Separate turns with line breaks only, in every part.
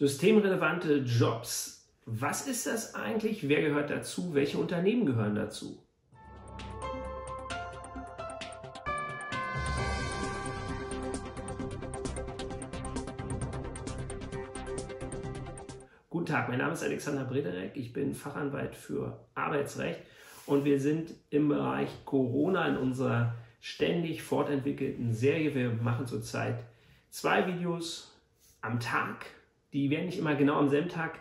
Systemrelevante Jobs. Was ist das eigentlich? Wer gehört dazu? Welche Unternehmen gehören dazu? Guten Tag, mein Name ist Alexander Brederek. Ich bin Fachanwalt für Arbeitsrecht und wir sind im Bereich Corona in unserer ständig fortentwickelten Serie. Wir machen zurzeit zwei Videos am Tag die werden nicht immer genau am selben Tag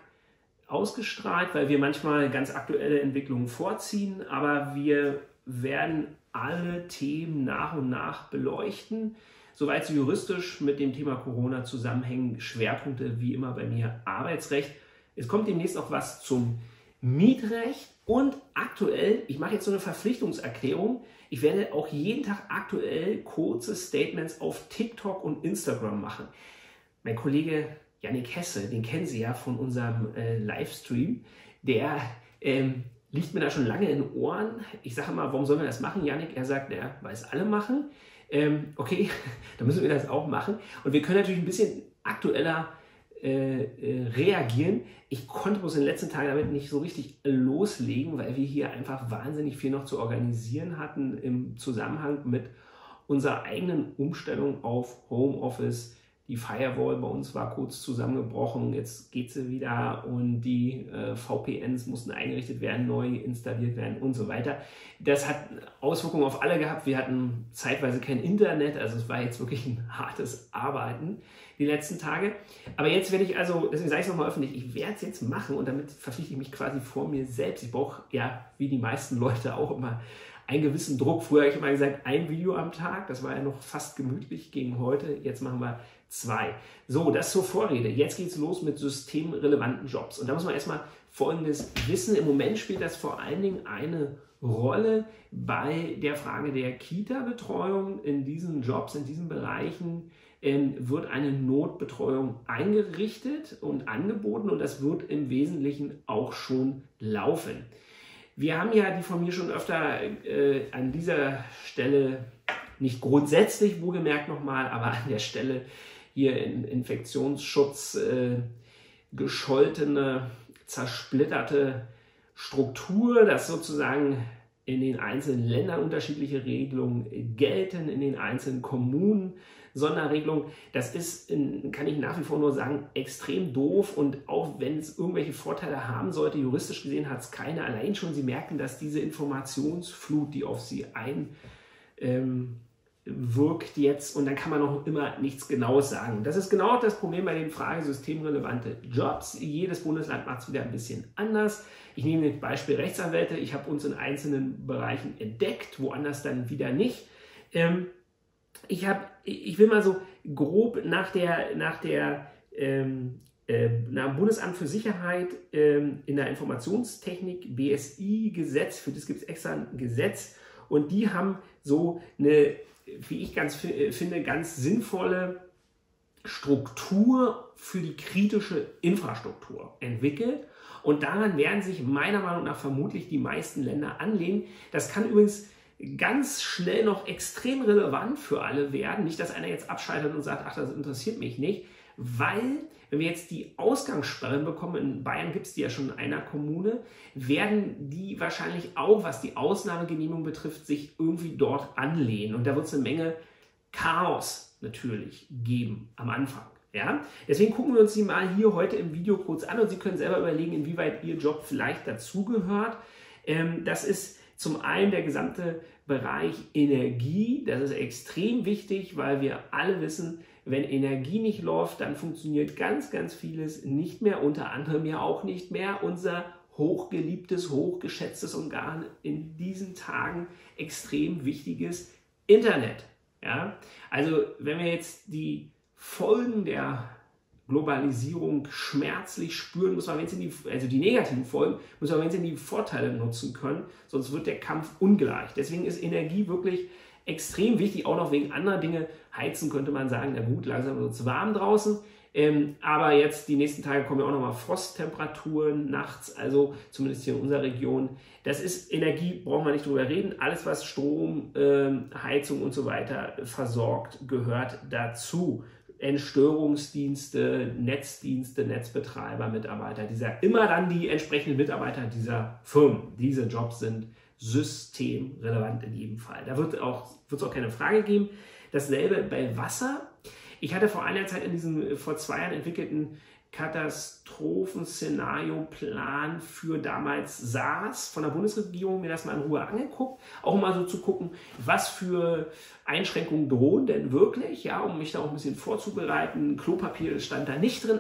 ausgestrahlt, weil wir manchmal ganz aktuelle Entwicklungen vorziehen, aber wir werden alle Themen nach und nach beleuchten, soweit sie juristisch mit dem Thema Corona zusammenhängen. Schwerpunkte wie immer bei mir Arbeitsrecht. Es kommt demnächst auch was zum Mietrecht und aktuell, ich mache jetzt so eine Verpflichtungserklärung, ich werde auch jeden Tag aktuell kurze Statements auf TikTok und Instagram machen. Mein Kollege Yannick Hesse, den kennen Sie ja von unserem äh, Livestream, der ähm, liegt mir da schon lange in den Ohren. Ich sage mal, warum sollen wir das machen, Yannick? Er sagt, naja, weil es alle machen. Ähm, okay, dann müssen wir das auch machen. Und wir können natürlich ein bisschen aktueller äh, äh, reagieren. Ich konnte bloß in den letzten Tagen damit nicht so richtig loslegen, weil wir hier einfach wahnsinnig viel noch zu organisieren hatten im Zusammenhang mit unserer eigenen Umstellung auf Homeoffice die Firewall bei uns war kurz zusammengebrochen, jetzt geht sie wieder und die äh, VPNs mussten eingerichtet werden, neu installiert werden und so weiter. Das hat Auswirkungen auf alle gehabt. Wir hatten zeitweise kein Internet, also es war jetzt wirklich ein hartes Arbeiten die letzten Tage. Aber jetzt werde ich also, deswegen sage ich es nochmal öffentlich, ich werde es jetzt machen und damit verpflichte ich mich quasi vor mir selbst. Ich brauche ja, wie die meisten Leute auch immer, einen gewissen Druck. Früher habe ich immer gesagt, ein Video am Tag, das war ja noch fast gemütlich gegen heute. Jetzt machen wir zwei. So, das zur Vorrede. Jetzt geht es los mit systemrelevanten Jobs. Und da muss man erstmal Folgendes wissen. Im Moment spielt das vor allen Dingen eine Rolle bei der Frage der Kita-Betreuung. In diesen Jobs, in diesen Bereichen ähm, wird eine Notbetreuung eingerichtet und angeboten und das wird im Wesentlichen auch schon laufen. Wir haben ja die von mir schon öfter äh, an dieser Stelle, nicht grundsätzlich wohlgemerkt nochmal, aber an der Stelle hier in Infektionsschutz äh, gescholtene, zersplitterte Struktur, dass sozusagen in den einzelnen Ländern unterschiedliche Regelungen gelten, in den einzelnen Kommunen Sonderregelungen. Das ist, kann ich nach wie vor nur sagen, extrem doof und auch wenn es irgendwelche Vorteile haben sollte, juristisch gesehen hat es keine. Allein schon, Sie merken, dass diese Informationsflut, die auf Sie ein ähm, wirkt jetzt und dann kann man noch immer nichts Genaues sagen. Das ist genau das Problem bei den Fragen systemrelevante Jobs. Jedes Bundesland macht es wieder ein bisschen anders. Ich nehme das Beispiel Rechtsanwälte. Ich habe uns in einzelnen Bereichen entdeckt, woanders dann wieder nicht. Ähm, ich habe, ich will mal so grob nach der, nach der ähm, äh, nach Bundesamt für Sicherheit ähm, in der Informationstechnik BSI-Gesetz, für das gibt es extra ein Gesetz und die haben so eine wie ich ganz äh, finde, ganz sinnvolle Struktur für die kritische Infrastruktur entwickelt. Und daran werden sich meiner Meinung nach vermutlich die meisten Länder anlehnen. Das kann übrigens ganz schnell noch extrem relevant für alle werden. Nicht, dass einer jetzt abschaltet und sagt, ach, das interessiert mich nicht, weil wenn wir jetzt die Ausgangssperren bekommen, in Bayern gibt es die ja schon in einer Kommune, werden die wahrscheinlich auch, was die Ausnahmegenehmigung betrifft, sich irgendwie dort anlehnen. Und da wird es eine Menge Chaos natürlich geben am Anfang. Ja? Deswegen gucken wir uns die mal hier heute im Video kurz an und Sie können selber überlegen, inwieweit Ihr Job vielleicht dazugehört. Ähm, das ist zum einen der gesamte Bereich Energie. Das ist extrem wichtig, weil wir alle wissen, wenn Energie nicht läuft, dann funktioniert ganz, ganz vieles nicht mehr, unter anderem ja auch nicht mehr unser hochgeliebtes, hochgeschätztes und gar in diesen Tagen extrem wichtiges Internet. Ja? Also wenn wir jetzt die Folgen der Globalisierung schmerzlich spüren, muss man, wenn sie die, also die negativen Folgen, muss man, wenn sie die Vorteile nutzen können, sonst wird der Kampf ungleich. Deswegen ist Energie wirklich extrem wichtig, auch noch wegen anderer Dinge. Heizen könnte man sagen, na gut, langsam wird es warm draußen. Ähm, aber jetzt die nächsten Tage kommen ja auch nochmal Frosttemperaturen nachts, also zumindest hier in unserer Region. Das ist Energie, brauchen wir nicht drüber reden. Alles, was Strom, ähm, Heizung und so weiter versorgt, gehört dazu. Entstörungsdienste, Netzdienste, Netzbetreiber, Mitarbeiter, dieser, immer dann die entsprechenden Mitarbeiter dieser Firmen. Diese Jobs sind systemrelevant in jedem Fall. Da wird auch, es auch keine Frage geben. Dasselbe bei Wasser. Ich hatte vor einer Zeit in diesem vor zwei Jahren entwickelten Katastrophenszenario-Plan für damals SARS von der Bundesregierung mir das mal in Ruhe angeguckt, auch mal so zu gucken, was für Einschränkungen drohen denn wirklich, ja, um mich da auch ein bisschen vorzubereiten. Klopapier stand da nicht drin,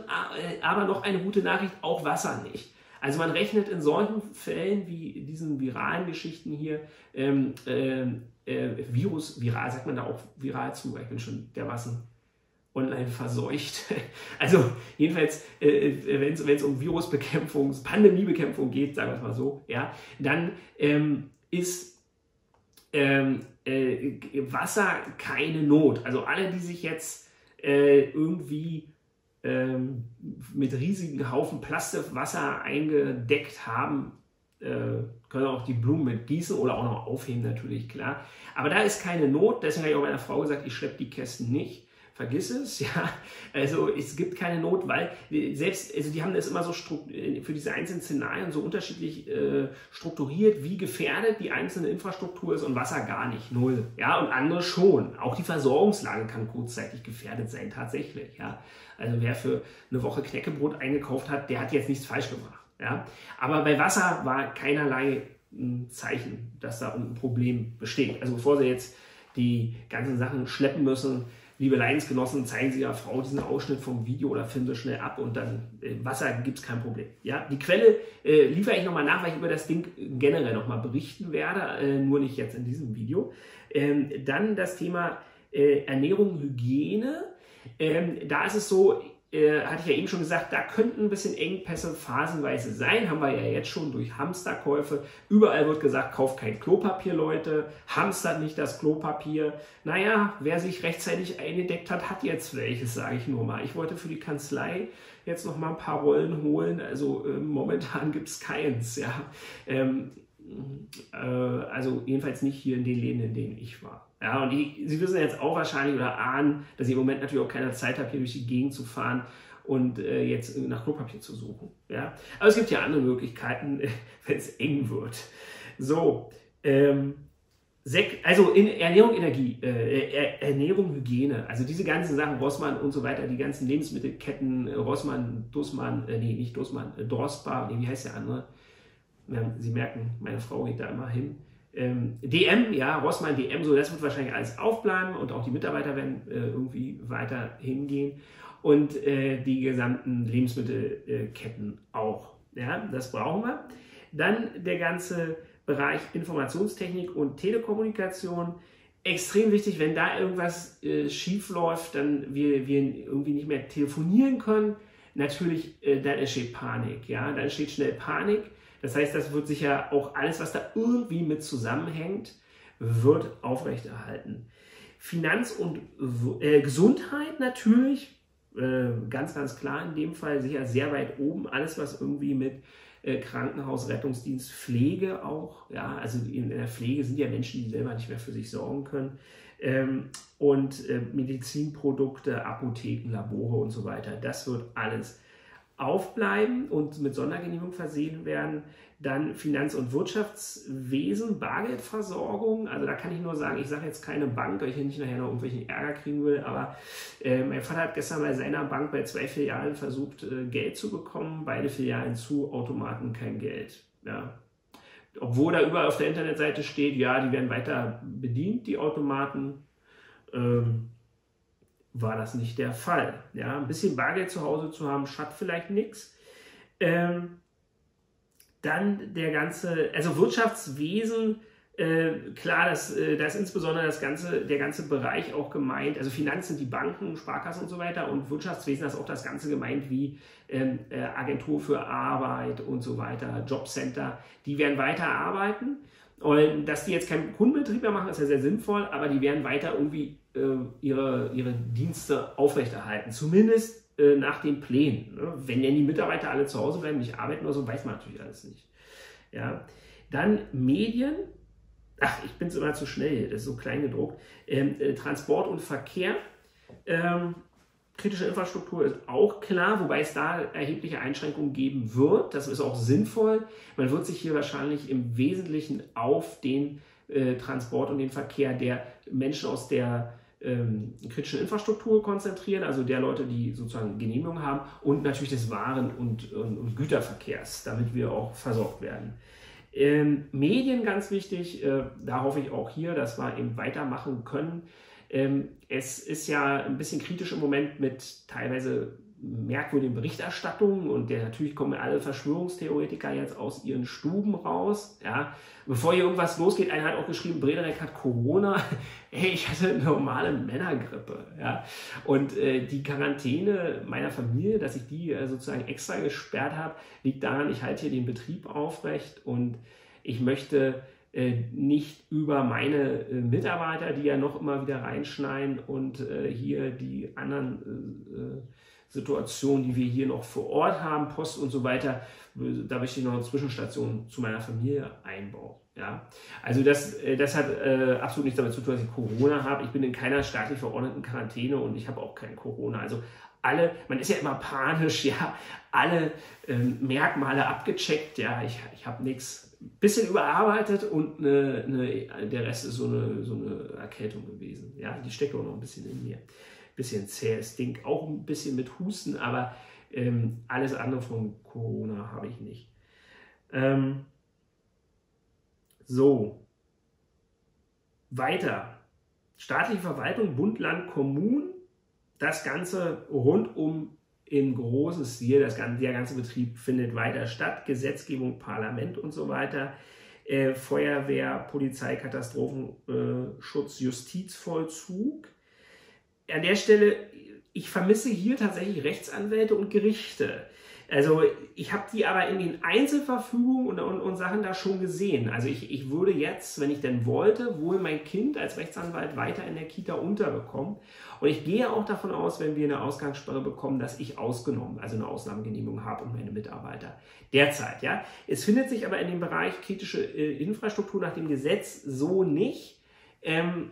aber noch eine gute Nachricht, auch Wasser nicht. Also man rechnet in solchen Fällen wie diesen viralen Geschichten hier, ähm, äh, äh, Virus, viral, sagt man da auch viral zu, ich bin schon dermaßen online verseucht. Also jedenfalls, äh, äh wenn es um Virusbekämpfung, Pandemiebekämpfung geht, sagen wir es mal so, ja, dann ähm, ist ähm, äh, Wasser keine Not. Also alle, die sich jetzt äh, irgendwie ähm, mit riesigen Haufen Plastikwasser eingedeckt haben, äh, können auch die Blumen mit gießen oder auch noch aufheben, natürlich, klar. Aber da ist keine Not, deswegen habe ich auch meiner Frau gesagt, ich schleppe die Kästen nicht vergiss es, ja. Also es gibt keine Not, weil selbst, also die haben das immer so für diese einzelnen Szenarien so unterschiedlich äh, strukturiert, wie gefährdet die einzelne Infrastruktur ist und Wasser gar nicht, null. Ja, und andere schon. Auch die Versorgungslage kann kurzzeitig gefährdet sein, tatsächlich, ja. Also wer für eine Woche Knäckebrot eingekauft hat, der hat jetzt nichts falsch gemacht, ja. Aber bei Wasser war keinerlei hm, Zeichen, dass da ein Problem besteht. Also bevor sie jetzt die ganzen Sachen schleppen müssen, liebe Leidensgenossen, zeigen Sie Ihrer Frau diesen Ausschnitt vom Video oder filmen das schnell ab und dann äh, Wasser gibt es kein Problem. Ja, die Quelle äh, liefere ich nochmal nach, weil ich über das Ding generell nochmal berichten werde, äh, nur nicht jetzt in diesem Video. Ähm, dann das Thema äh, Ernährung, Hygiene. Ähm, da ist es so, äh, hatte ich ja eben schon gesagt, da könnten ein bisschen Engpässe phasenweise sein. Haben wir ja jetzt schon durch Hamsterkäufe. Überall wird gesagt, kauft kein Klopapier, Leute. Hamstert nicht das Klopapier. Naja, wer sich rechtzeitig eingedeckt hat, hat jetzt welches, sage ich nur mal. Ich wollte für die Kanzlei jetzt noch mal ein paar Rollen holen. Also äh, momentan gibt es keins. Ja. Ähm, äh, also jedenfalls nicht hier in den Läden, in denen ich war. Ja, und die, Sie wissen jetzt auch wahrscheinlich oder ahnen, dass ich im Moment natürlich auch keine Zeit habe, hier durch die Gegend zu fahren und äh, jetzt nach Klopapier zu suchen. Ja? Aber es gibt ja andere Möglichkeiten, wenn es eng wird. So, ähm, also in Ernährung, Energie, äh, Ernährung, Hygiene, also diese ganzen Sachen, Rossmann und so weiter, die ganzen Lebensmittelketten, Rossmann, Dussmann, äh, nee, nicht Dussmann, äh, Dorsbar, nee, wie heißt der andere? Ja, Sie merken, meine Frau geht da immer hin. Ähm, DM, ja, Rossmann, DM, so, das wird wahrscheinlich alles aufbleiben und auch die Mitarbeiter werden äh, irgendwie weiter hingehen und äh, die gesamten Lebensmittelketten auch. Ja, das brauchen wir. Dann der ganze Bereich Informationstechnik und Telekommunikation. Extrem wichtig, wenn da irgendwas äh, schief läuft, dann wir, wir irgendwie nicht mehr telefonieren können. Natürlich, äh, da entsteht Panik. Ja, da entsteht schnell Panik das heißt, das wird sicher auch alles, was da irgendwie mit zusammenhängt, wird aufrechterhalten. Finanz und äh, Gesundheit natürlich, äh, ganz, ganz klar in dem Fall sicher sehr weit oben. Alles, was irgendwie mit äh, Krankenhaus, Rettungsdienst, Pflege auch, ja, also in der Pflege sind ja Menschen, die selber nicht mehr für sich sorgen können. Ähm, und äh, Medizinprodukte, Apotheken, Labore und so weiter. Das wird alles aufbleiben und mit Sondergenehmigung versehen werden. Dann Finanz- und Wirtschaftswesen, Bargeldversorgung. Also da kann ich nur sagen, ich sage jetzt keine Bank, weil ich hier nicht nachher noch irgendwelchen Ärger kriegen will, aber äh, mein Vater hat gestern bei seiner Bank bei zwei Filialen versucht, äh, Geld zu bekommen. Beide Filialen zu, Automaten kein Geld. Ja. Obwohl da überall auf der Internetseite steht, ja, die werden weiter bedient, die Automaten. Ähm, war das nicht der Fall. Ja, ein bisschen Bargeld zu Hause zu haben, schadet vielleicht nichts. Ähm, dann der ganze, also Wirtschaftswesen, äh, klar, das, äh, ist insbesondere das ganze, der ganze Bereich auch gemeint, also Finanzen, die Banken, Sparkassen und so weiter und Wirtschaftswesen ist auch das Ganze gemeint wie ähm, äh, Agentur für Arbeit und so weiter, Jobcenter, die werden weiter arbeiten. Und dass die jetzt keinen Kundenbetrieb mehr machen, ist ja sehr sinnvoll, aber die werden weiter irgendwie äh, ihre, ihre Dienste aufrechterhalten. Zumindest äh, nach den Plänen. Ne? Wenn denn die Mitarbeiter alle zu Hause bleiben, nicht arbeiten oder so, weiß man natürlich alles nicht. Ja. Dann Medien. Ach, ich bin es immer zu schnell, das ist so klein gedruckt. Ähm, äh, Transport und Verkehr. Ähm, Kritische Infrastruktur ist auch klar, wobei es da erhebliche Einschränkungen geben wird. Das ist auch sinnvoll. Man wird sich hier wahrscheinlich im Wesentlichen auf den äh, Transport und den Verkehr der Menschen aus der ähm, kritischen Infrastruktur konzentrieren, also der Leute, die sozusagen Genehmigungen haben und natürlich des Waren- und, und, und Güterverkehrs, damit wir auch versorgt werden. Ähm, Medien ganz wichtig, äh, da hoffe ich auch hier, dass wir eben weitermachen können. Ähm, es ist ja ein bisschen kritisch im Moment mit teilweise merkwürdigen Berichterstattungen und der, natürlich kommen alle Verschwörungstheoretiker jetzt aus ihren Stuben raus. Ja. Bevor hier irgendwas losgeht, einer hat auch geschrieben, Brederek hat Corona. Hey, ich hatte normale Männergrippe. Ja. Und äh, die Quarantäne meiner Familie, dass ich die äh, sozusagen extra gesperrt habe, liegt daran, ich halte hier den Betrieb aufrecht und ich möchte nicht über meine äh, Mitarbeiter, die ja noch immer wieder reinschneiden und äh, hier die anderen äh, Situationen, die wir hier noch vor Ort haben, Post und so weiter, da möchte ich noch eine Zwischenstation zu meiner Familie einbauen. Ja, also das, äh, das hat äh, absolut nichts damit zu tun, dass ich Corona habe. Ich bin in keiner staatlich verordneten Quarantäne und ich habe auch kein Corona. Also alle, man ist ja immer panisch, ja, alle ähm, Merkmale abgecheckt, ja, ich, ich habe nichts, bisschen überarbeitet und eine, eine, der Rest ist so eine, so eine Erkältung gewesen. Ja, die steckt auch noch ein bisschen in mir bisschen zähes Ding, auch ein bisschen mit Husten, aber ähm, alles andere von Corona habe ich nicht. Ähm, so, weiter. Staatliche Verwaltung, Bund, Land, Kommunen, das Ganze rundum im großen Stil, das ganze, der ganze Betrieb findet weiter statt, Gesetzgebung, Parlament und so weiter. Äh, Feuerwehr, Polizei, Katastrophenschutz, Justizvollzug an der Stelle, ich vermisse hier tatsächlich Rechtsanwälte und Gerichte. Also ich habe die aber in den Einzelverfügungen und, und, und, Sachen da schon gesehen. Also ich, ich würde jetzt, wenn ich denn wollte, wohl mein Kind als Rechtsanwalt weiter in der Kita unterbekommen. Und ich gehe auch davon aus, wenn wir eine Ausgangssperre bekommen, dass ich ausgenommen, also eine Ausnahmegenehmigung habe und meine Mitarbeiter. Derzeit, ja. Es findet sich aber in dem Bereich kritische äh, Infrastruktur nach dem Gesetz so nicht. Ähm,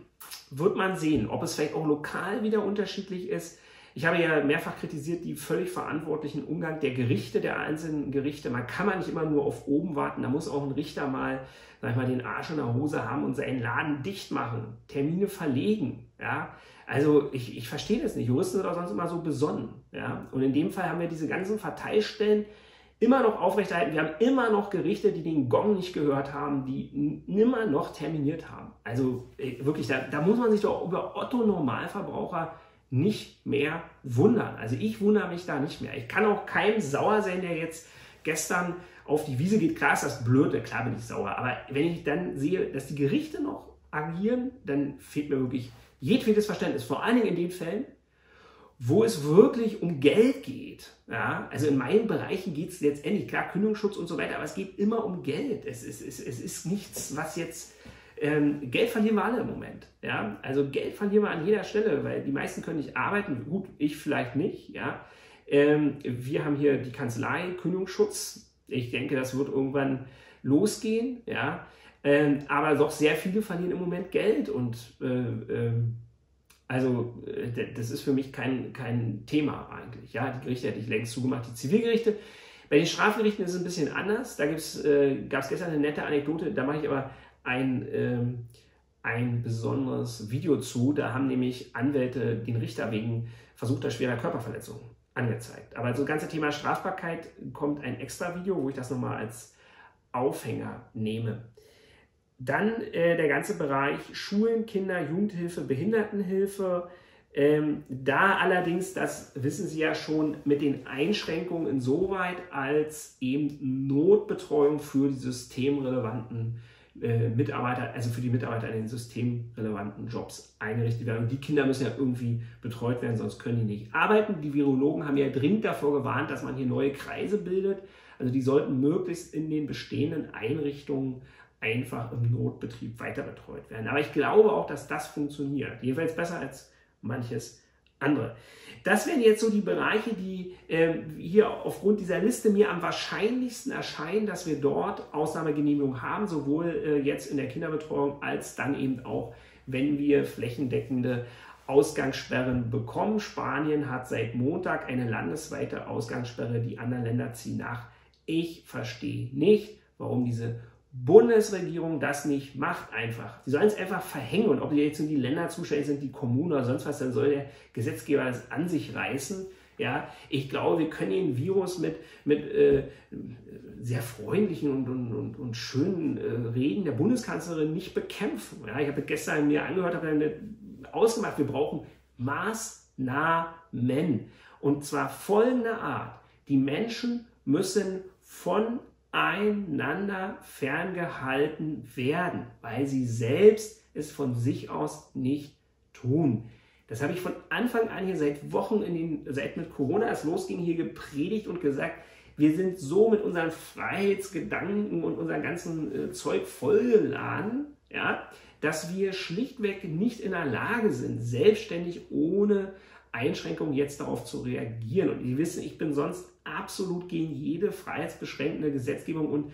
wird man sehen, ob es vielleicht auch lokal wieder unterschiedlich ist. Ich habe ja mehrfach kritisiert die völlig verantwortlichen Umgang der Gerichte, der einzelnen Gerichte. Man kann man nicht immer nur auf oben warten. Da muss auch ein Richter mal, sag ich mal, den Arsch in der Hose haben und seinen Laden dicht machen, Termine verlegen. Ja, also ich, ich verstehe das nicht. Juristen sind auch sonst immer so besonnen. Ja, und in dem Fall haben wir diese ganzen Verteilstellen immer noch aufrechterhalten. Wir haben immer noch Gerichte, die den Gong nicht gehört haben, die immer noch terminiert haben. Also wirklich, da, da muss man sich doch über Otto Normalverbraucher nicht mehr wundern. Also ich wundere mich da nicht mehr. Ich kann auch keinem sauer sein, der jetzt gestern auf die Wiese geht. Klar ist das blöd, klar bin ich sauer. Aber wenn ich dann sehe, dass die Gerichte noch agieren, dann fehlt mir wirklich jedwedes Verständnis. Vor allen Dingen in den Fällen, wo es wirklich um Geld geht. Ja, also in meinen Bereichen geht es letztendlich, klar, Kündigungsschutz und so weiter, aber es geht immer um Geld. Es ist, es, es ist nichts, was jetzt, ähm, Geld verlieren wir alle im Moment. Ja, also Geld verlieren wir an jeder Stelle, weil die meisten können nicht arbeiten. Gut, ich vielleicht nicht. Ja, ähm, wir haben hier die Kanzlei, Kündigungsschutz. Ich denke, das wird irgendwann losgehen. Ja, ähm, aber doch sehr viele verlieren im Moment Geld und äh, ähm, also äh, das ist für mich kein, kein Thema eigentlich. Ja, die Gerichte hätte ich längst zugemacht, die Zivilgerichte. Bei den Strafgerichten ist es ein bisschen anders. Da äh, gab es gestern eine nette Anekdote, da mache ich aber ein, ähm, ein besonderes Video zu. Da haben nämlich Anwälte den Richter wegen versuchter schwerer Körperverletzung angezeigt. Aber so das ganze Thema Strafbarkeit kommt ein extra Video, wo ich das nochmal als Aufhänger nehme. Dann äh, der ganze Bereich Schulen, Kinder, Jugendhilfe, Behindertenhilfe. Ähm, da allerdings, das wissen Sie ja schon, mit den Einschränkungen insoweit als eben Notbetreuung für die systemrelevanten äh, Mitarbeiter, also für die Mitarbeiter in den systemrelevanten Jobs eingerichtet werden. Und die Kinder müssen ja irgendwie betreut werden, sonst können die nicht arbeiten. Die Virologen haben ja dringend davor gewarnt, dass man hier neue Kreise bildet. Also die sollten möglichst in den bestehenden Einrichtungen einfach im Notbetrieb weiter betreut werden. Aber ich glaube auch, dass das funktioniert. Jedenfalls besser als manches andere. Das wären jetzt so die Bereiche, die äh, hier aufgrund dieser Liste mir am wahrscheinlichsten erscheinen, dass wir dort Ausnahmegenehmigungen haben, sowohl äh, jetzt in der Kinderbetreuung als dann eben auch, wenn wir flächendeckende Ausgangssperren bekommen. Spanien hat seit Montag eine landesweite Ausgangssperre, die anderen Länder ziehen nach. Ich verstehe nicht, warum diese Bundesregierung das nicht macht einfach. Sie sollen es einfach verhängen und ob jetzt die Länder zuständig sind, die Kommunen oder sonst was, dann soll der Gesetzgeber das an sich reißen. Ja, ich glaube, wir können den Virus mit, mit äh, sehr freundlichen und, und, und, und schönen äh, Reden der Bundeskanzlerin nicht bekämpfen. Ja, ich habe gestern mir angehört, habe ausgemacht, wir brauchen Maßnahmen. Und zwar folgender Art. Die Menschen müssen voneinander ferngehalten werden, weil sie selbst es von sich aus nicht tun. Das habe ich von Anfang an hier seit Wochen, in den, seit mit Corona es losging, hier gepredigt und gesagt, wir sind so mit unseren Freiheitsgedanken und unserem ganzen äh, Zeug vollgeladen, ja, dass wir schlichtweg nicht in der Lage sind, selbstständig ohne Einschränkungen jetzt darauf zu reagieren. Und ihr wisst, ich bin sonst absolut gegen jede freiheitsbeschränkende Gesetzgebung und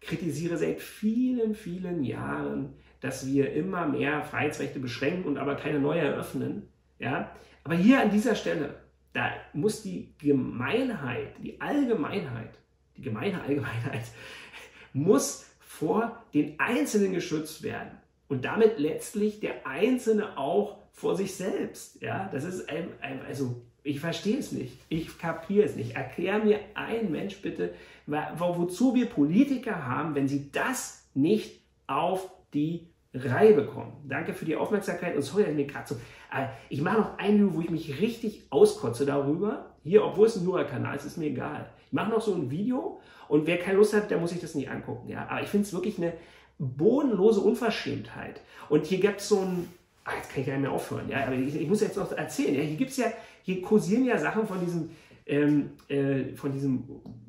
kritisiere seit vielen, vielen Jahren, dass wir immer mehr Freiheitsrechte beschränken und aber keine neue eröffnen. Ja? Aber hier an dieser Stelle, da muss die Gemeinheit, die Allgemeinheit, die gemeine Allgemeinheit, muss vor den Einzelnen geschützt werden. Und damit letztlich der Einzelne auch vor sich selbst. Ja, das ist ein, ein also ich verstehe es nicht. Ich kapiere es nicht. Erklär mir ein Mensch bitte, wozu wir Politiker haben, wenn sie das nicht auf die Reihe bekommen. Danke für die Aufmerksamkeit und sorry, dass ich mir gerade so. Äh, ich mache noch ein Video, wo ich mich richtig auskotze darüber. Hier, obwohl es ein Jura-Kanal ist, ist mir egal. Ich mache noch so ein Video und wer keine Lust hat, der muss sich das nicht angucken. Ja? Aber ich finde es wirklich eine bodenlose Unverschämtheit. Und hier gibt es so ein. Ah, jetzt kann ich gar nicht mehr aufhören. Ja? Aber ich, ich muss jetzt noch erzählen. Ja? Hier gibt es ja, hier kursieren ja Sachen von diesem ähm, äh, von diesem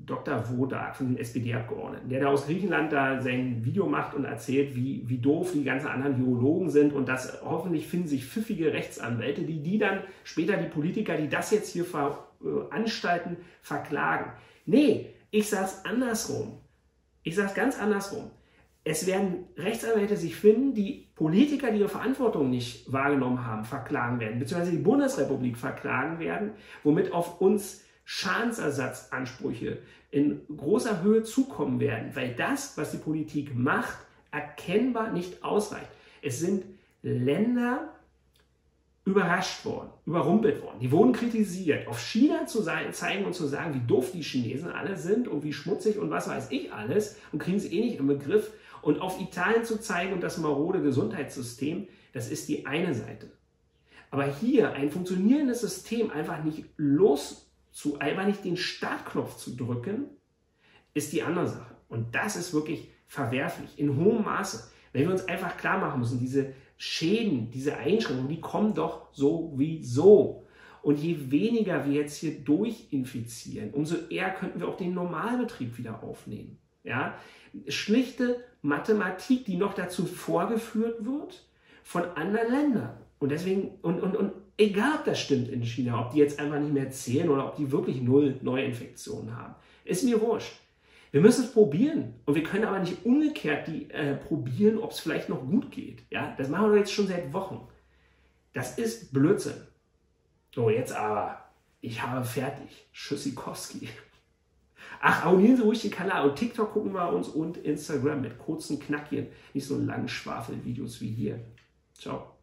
Dr. Wodak, von dem SPD-Abgeordneten, der da aus Griechenland da sein Video macht und erzählt, wie, wie doof die ganzen anderen Virologen sind und dass hoffentlich finden sich pfiffige Rechtsanwälte, die die dann später die Politiker, die das jetzt hier veranstalten, verklagen. Nee, ich es andersrum. Ich es ganz andersrum. Es werden Rechtsanwälte sich finden, die Politiker, die ihre Verantwortung nicht wahrgenommen haben, verklagen werden, beziehungsweise die Bundesrepublik verklagen werden, womit auf uns Schadensersatzansprüche in großer Höhe zukommen werden, weil das, was die Politik macht, erkennbar nicht ausreicht. Es sind Länder überrascht worden, überrumpelt worden. Die wurden kritisiert. Auf China zu sein, zeigen und zu sagen, wie doof die Chinesen alle sind und wie schmutzig und was weiß ich alles und kriegen sie eh nicht im Begriff. Und auf Italien zu zeigen und das marode Gesundheitssystem, das ist die eine Seite. Aber hier ein funktionierendes System einfach nicht los zu einmal nicht den Startknopf zu drücken, ist die andere Sache. Und das ist wirklich verwerflich, in hohem Maße. Wenn wir uns einfach klar machen müssen, diese Schäden, diese Einschränkungen, die kommen doch sowieso. Und je weniger wir jetzt hier durchinfizieren, umso eher könnten wir auch den Normalbetrieb wieder aufnehmen. Ja? Schlichte Mathematik, die noch dazu vorgeführt wird von anderen Ländern. Und deswegen, und, und, und egal ob das stimmt in China, ob die jetzt einfach nicht mehr zählen oder ob die wirklich null Neuinfektionen haben, ist mir wurscht. Wir müssen es probieren und wir können aber nicht umgekehrt die, äh, probieren, ob es vielleicht noch gut geht. Ja, das machen wir jetzt schon seit Wochen. Das ist Blödsinn. So, jetzt aber, ich habe fertig. Schüssikowski. Ach, abonnieren Sie ruhig den Kanal und TikTok gucken wir uns und Instagram mit kurzen Knackchen, nicht so langen Schwafelvideos wie hier. Ciao.